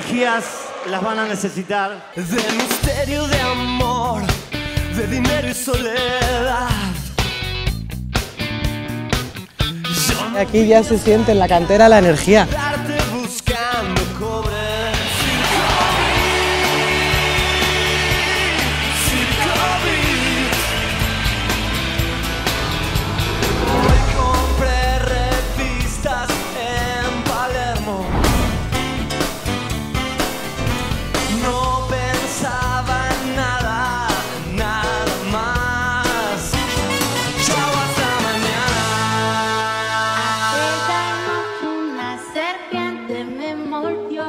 energías las van a necesitar. De misterio de amor, de dinero y soledad. Aquí ya se siente en la cantera la energía. 有